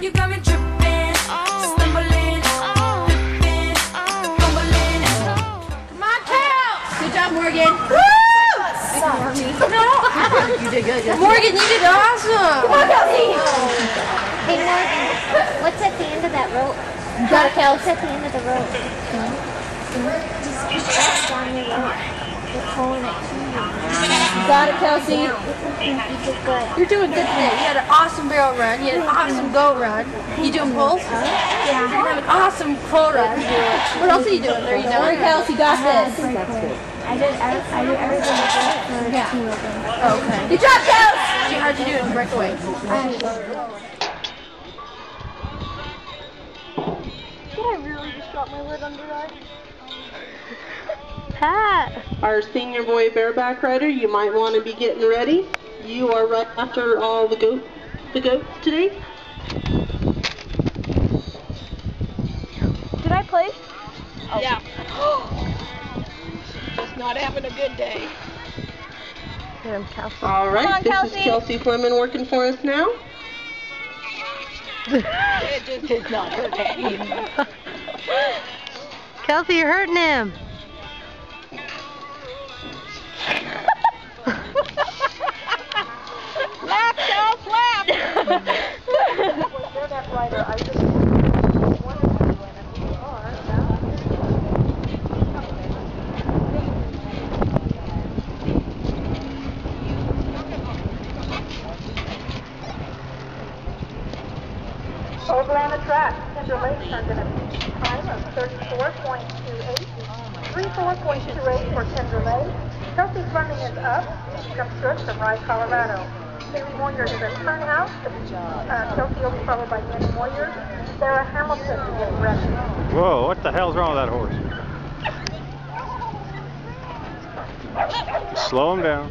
You got me tripping, stumbling, flipping, fumbling. Come on, Cal! Good job, Morgan. you did good. Morgan, you did awesome. Come on, Kelsy. Hey Morgan, what's at the end of that rope? You got it, What's at the end of the rope? Just keep pressing down your rope. You're pulling it to you. You got it, Kelsy. You did good. You're doing good today. You had an awesome barrel run. You had an awesome goat run. You doing pulls? Yeah. You're gonna have an awesome pull run. What else are you doing? Are you done? Kelsy got this. I did, I, I did everything except for two of them. Oh, okay. Good job, Kelsy. How'd you do it in breakaway? Pat! Our senior boy bareback rider, you might want to be getting ready. You are right after all the goat, the goats today. Did I play? Yeah. Oh. Just not having a good day. All right, on, this Kelsy. is Kelsy Fleming working for us now. It just is not her day. Kelsy, you're hurting him. Laugh. Over on the track, Central Lake turned a time of 34.28. 34.28 for Tender Lake. Kelsy Fleming is up. She comes to us from Rye, Colorado. Uh, will be followed by. Sarah Hamilton getting ready. Whoa, what the hell's wrong with that horse? Slow him down.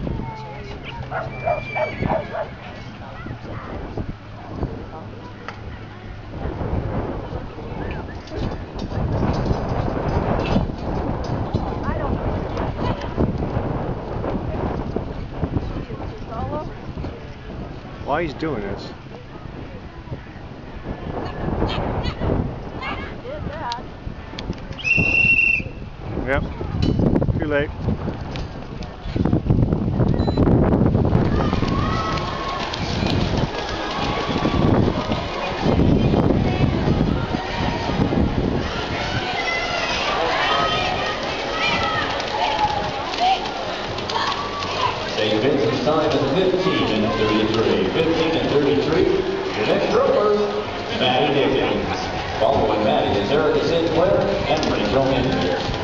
Why he's doing this? Yep. Too late. Vincent's time is 15 and 33. 15 and 33. Your next rower, Maddie Dickens. Following Maddie is Erica Sinclair and Rachel Henry.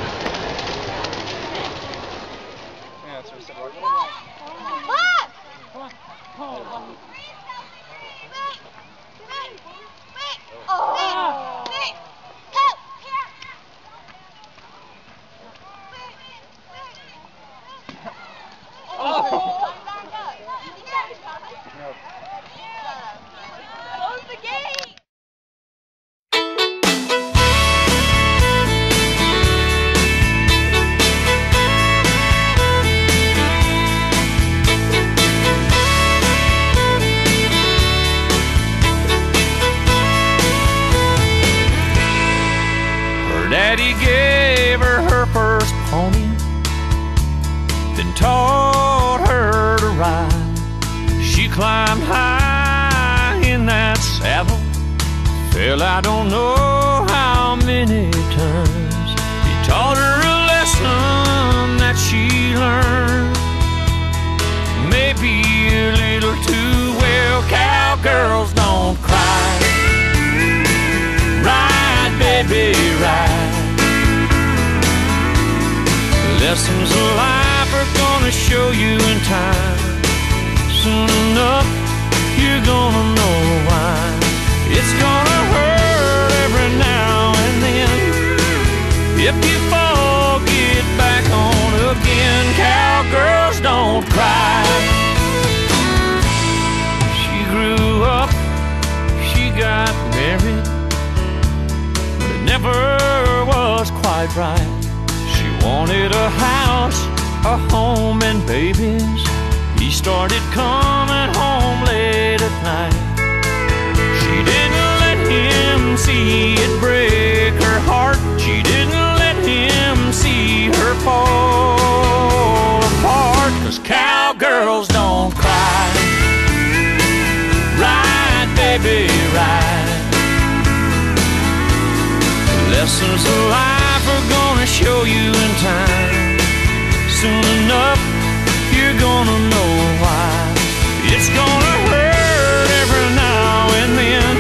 Then taught her to ride. She climbed high in that saddle, fell I don't know how many times. He taught her a lesson that she learned, maybe a little too well. Cowgirls don't cry. Ride, baby, ride. Lessons show you in time. Soon enough, you're gonna know why. It's gonna hurt every now and then. If you fall, get back on again. Cowgirls don't cry. She grew up, she got married, but it never was quite right. She wanted a house, a home and babies. He started coming home late at night. She didn't let him see it break her heart. She didn't let him see her fall apart. Cause cowgirls don't cry. Ride, baby, ride. Lessons of life are gonna show you in time. Soon enough, you're gonna know why. It's gonna hurt every now and then.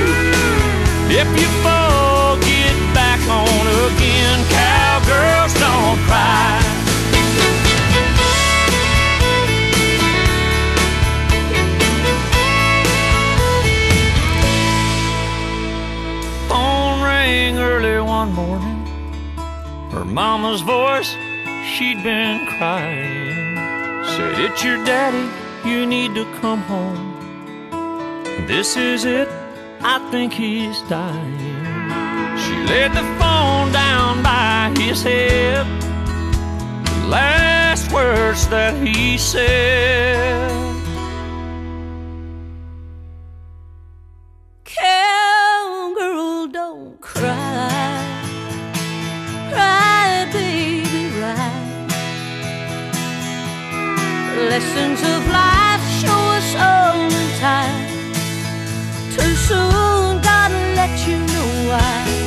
If you fall, get back on again. Cowgirls don't cry. Phone rang early one morning. Her mama's voice, she'd been crying. Said, It's your daddy, you need to come home. This is it, I think he's dying. She laid the phone down by his head. Last words that he said. Cowgirl, don't cry. lessons of life show us all in time. Too soon, God let you know why.